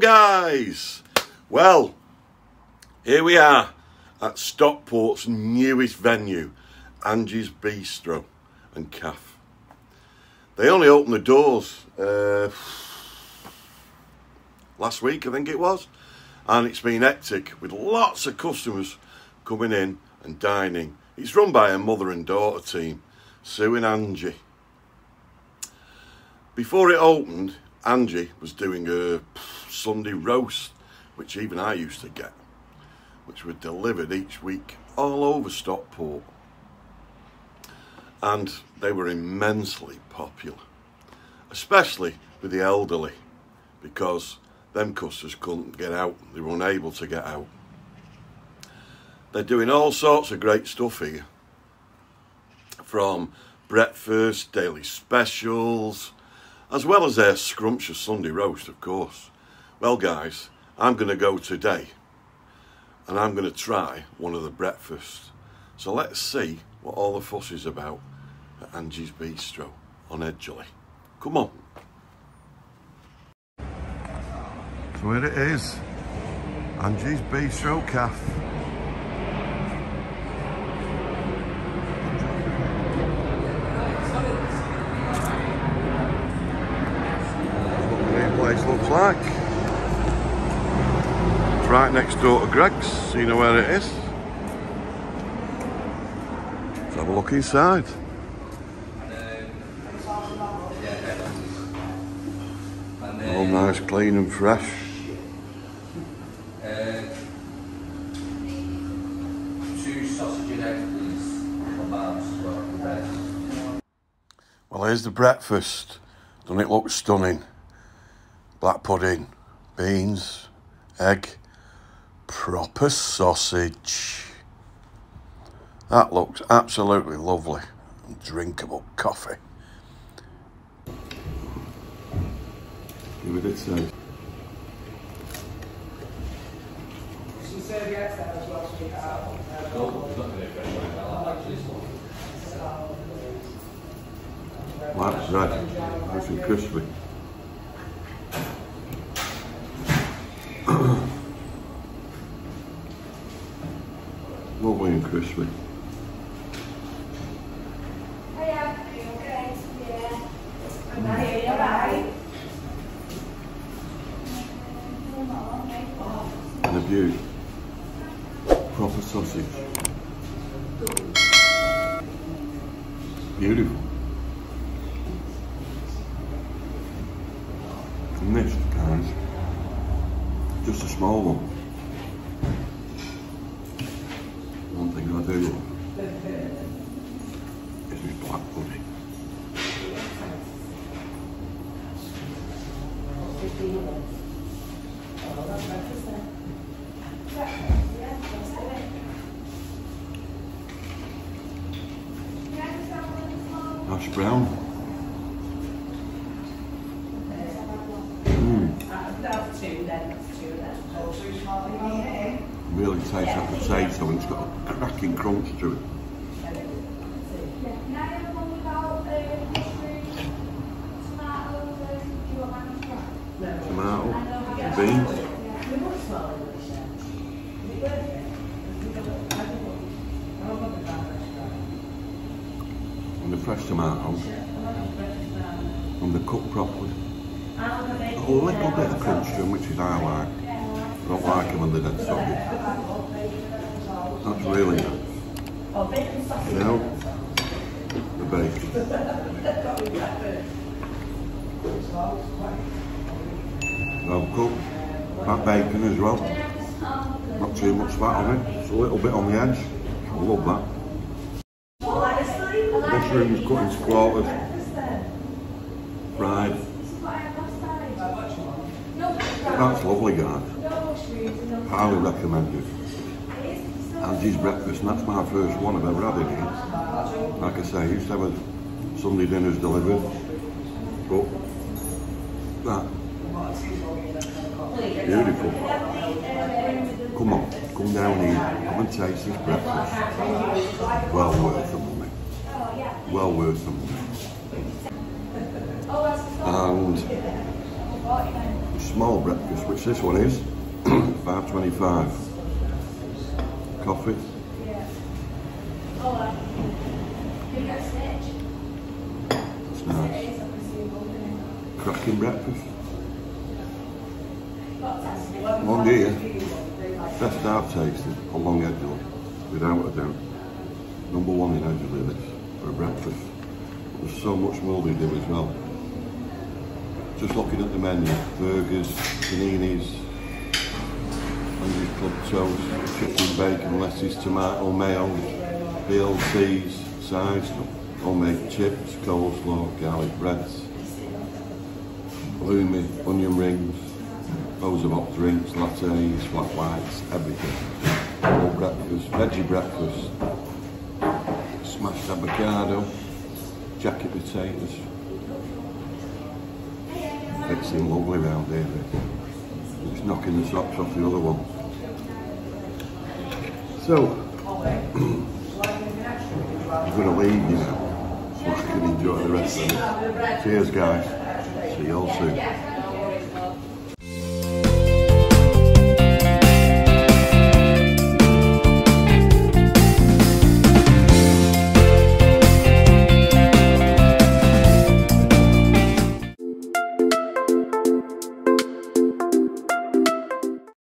guys. Well, here we are at Stockport's newest venue, Angie's Bistro and Cafe. They only opened the doors uh, last week, I think it was, and it's been hectic with lots of customers coming in and dining. It's run by a mother and daughter team, Sue and Angie. Before it opened, Angie was doing a Sunday roast, which even I used to get, which were delivered each week all over Stockport. And they were immensely popular, especially with the elderly, because them customers couldn't get out, they were unable to get out. They're doing all sorts of great stuff here, from breakfast, daily specials, as well as their scrumptious Sunday roast, of course. Well, guys, I'm going to go today and I'm going to try one of the breakfasts. So let's see what all the fuss is about at Angie's Bistro on Edgeley. Come on. So here it is, Angie's Bistro Cafe. place looks like. It's right next door to Greggs, so you know where it is. Let's have a look inside. All nice, clean and fresh. Well, here's the breakfast. Doesn't it look stunning? black pudding, beans, egg, proper sausage. That looks absolutely lovely. Drinkable coffee. Give it a taste. Like bread, nice and crispy. Lovely and crispy. And a view. Proper sausage. Beautiful. And this, guys, just a small. One thing I do love is this black pudding. Hash brown. Hmm. Really tastes like potato and it's got a cracking crunch to it. Tomato, beans. And the fresh tomatoes. And they're cooked properly. Oh, a little bit of crunch to them, which is I like. I don't like them when they're dead soggy. That's really nice. Know, the bacon. Cooked. That bacon as well. Not too much fat on it. It's a little bit on the edge. I love that. Mushrooms cut into quarters. Fried. That's lovely, guys. Highly recommend it. Angie's breakfast, and that's my first one I've ever had in here. Like I say, I used to have Sunday dinners delivered, but that beautiful. Come on, come down here, come and taste this breakfast. Well worth the money. Well worth the money. And small breakfast, which this one is, 5.25. Coffee. It's nice. Cracking breakfast. Long here. Best I've tasted a long Edgeley, without a doubt. Number one in Edgeley this, for breakfast. There's so much more they do as well. Just looking at the menu, burgers, paninis, Andy's club toast, chicken, bacon, lettuce, tomato, mayo, BLTs, sides, homemade chips, coleslaw, garlic breads, halloumi, onion rings, loads of hot drinks, lattes, flat whites, everything. All breakfast, veggie breakfast, smashed avocado, jacket potatoes. Fixing lovely round here. It's knocking the socks off the other one. So, I'm going to leave you now so I can enjoy the rest of it. Cheers guys. See you all soon.